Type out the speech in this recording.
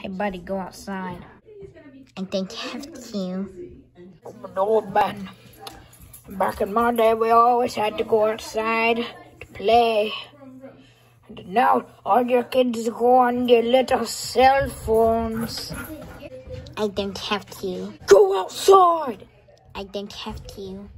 Hey, buddy, go outside. And don't have to. I'm old man. Back in my day, we always had to go outside to play. And now, all your kids go on their little cell phones. I don't have to. Go outside! I don't have to.